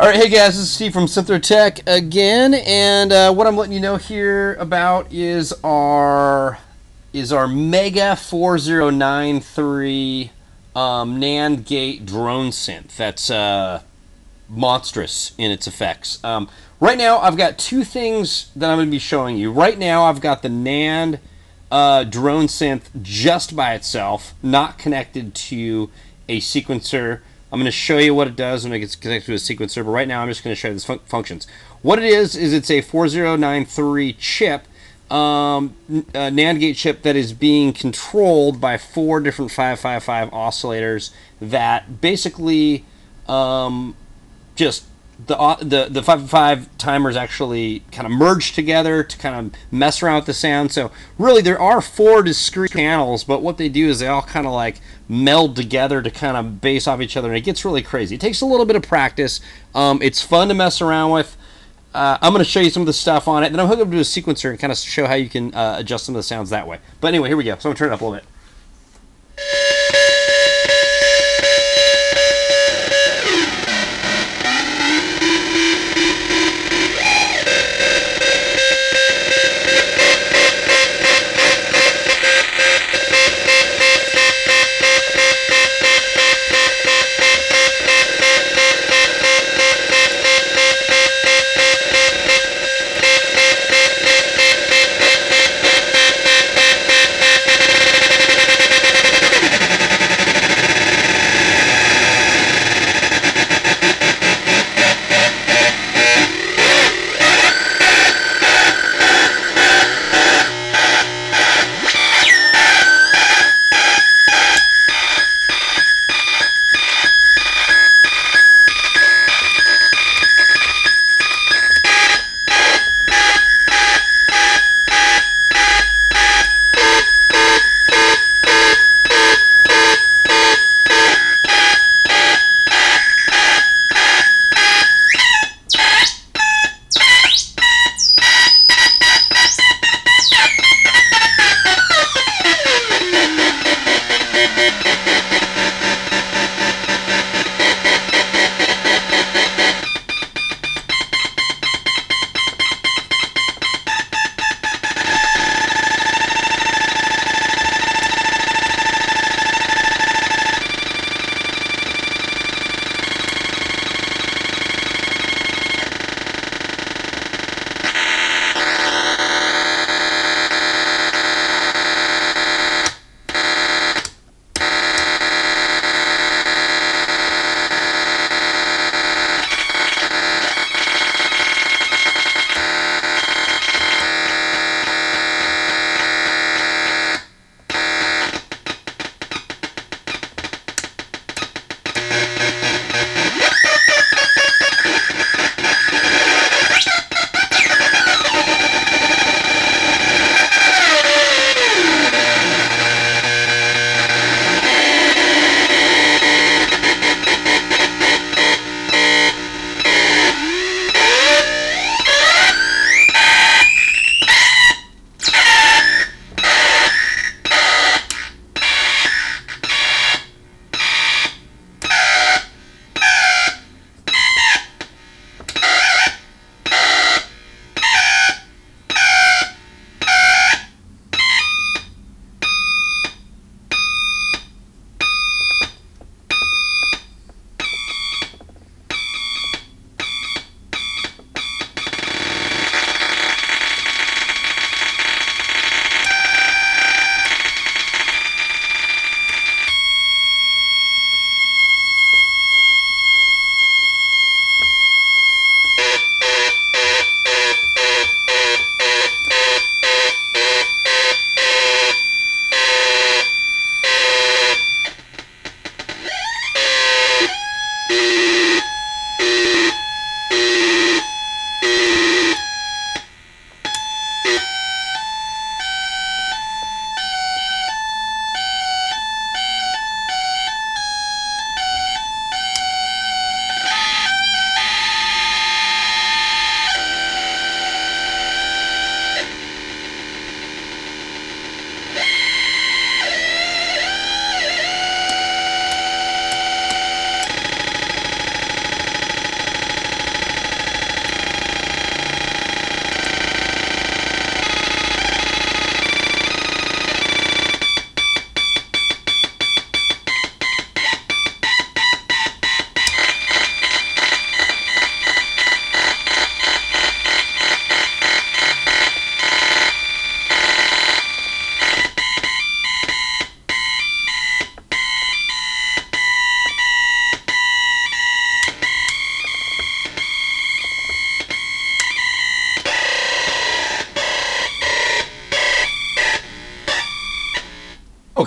All right, hey guys, this is Steve from Synthrotek again, and uh, what I'm letting you know here about is our is our Mega 4093 um, NAND gate drone synth. That's uh, monstrous in its effects. Um, right now, I've got two things that I'm going to be showing you. Right now, I've got the NAND uh, drone synth just by itself, not connected to a sequencer. I'm going to show you what it does when it gets connected to a sequencer, but right now I'm just going to show you the fun functions. What it is, is it's a 4093 chip, um, NAND gate chip that is being controlled by four different 555 oscillators that basically um, just the uh, the the five five timers actually kind of merge together to kind of mess around with the sound. So really, there are four discrete channels, but what they do is they all kind of like meld together to kind of base off each other, and it gets really crazy. It takes a little bit of practice. Um, it's fun to mess around with. Uh, I'm going to show you some of the stuff on it. Then I'm hook up to a sequencer and kind of show how you can uh, adjust some of the sounds that way. But anyway, here we go. So I'm going to turn it up a little bit.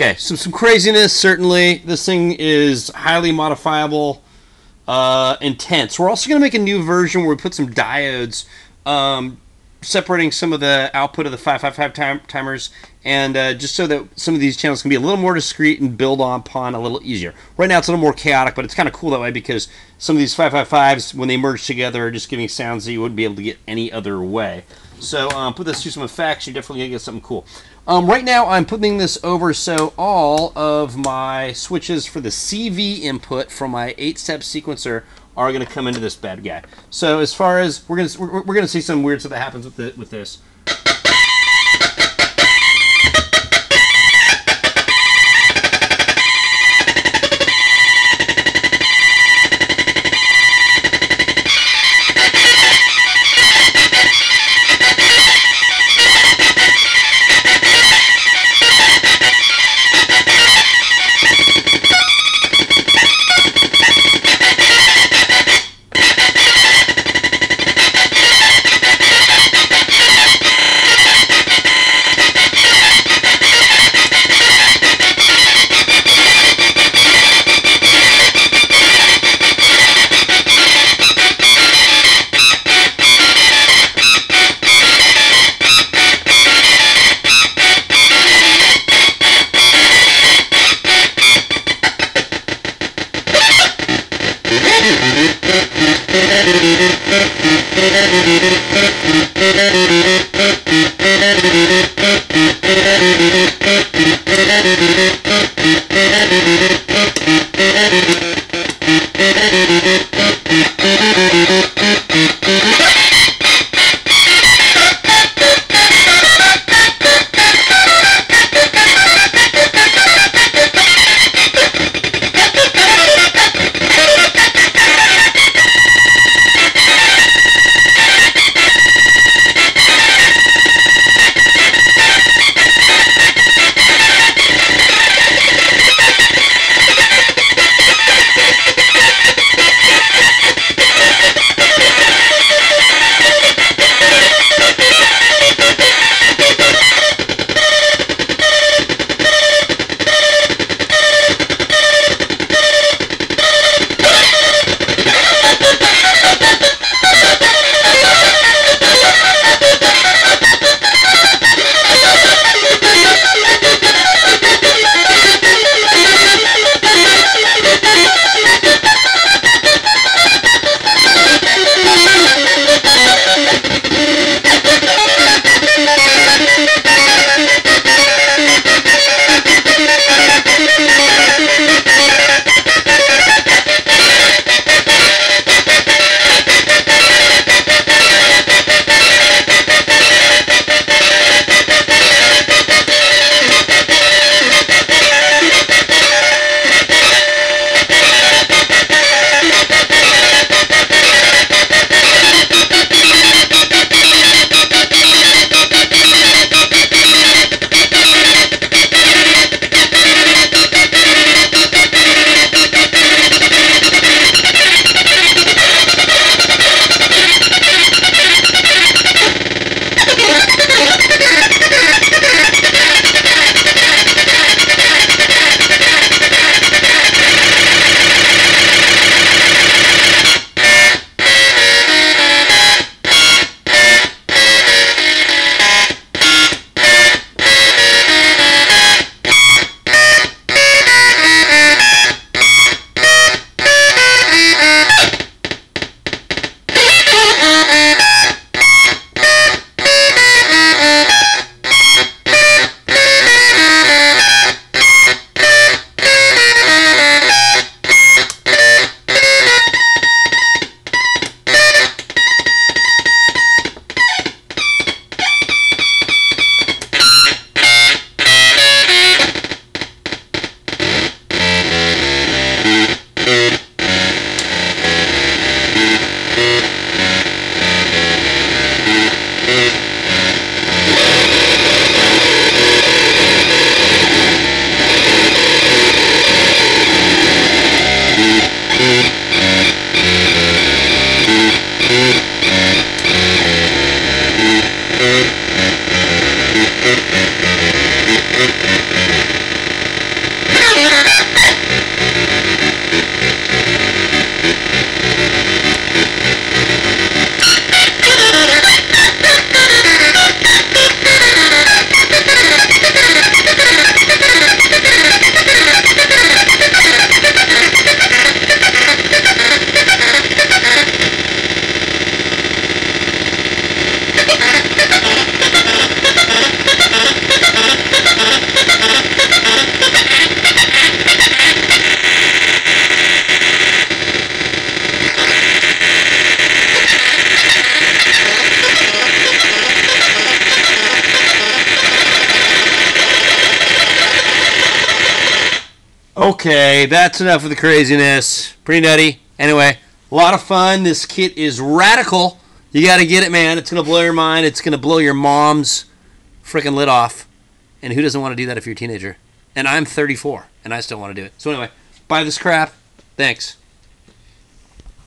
Okay, so some craziness, certainly. This thing is highly modifiable, uh, intense. We're also going to make a new version where we put some diodes um, separating some of the output of the 555 time- timers and uh, just so that some of these channels can be a little more discreet and build on upon a little easier. Right now it's a little more chaotic, but it's kind of cool that way because some of these 555s, when they merge together, are just giving sounds that you wouldn't be able to get any other way. So um, put this through some effects, you're definitely going to get something cool. Um, right now I'm putting this over so all of my switches for the CV input from my 8-step sequencer are going to come into this bad guy. So as far as we're going to we're, we're going to see some weird stuff that happens with the, with this. Okay, that's enough of the craziness. Pretty nutty. Anyway, a lot of fun. This kit is radical. You got to get it, man. It's going to blow your mind. It's going to blow your mom's freaking lid off. And who doesn't want to do that if you're a teenager? And I'm 34, and I still want to do it. So, anyway, buy this crap. Thanks.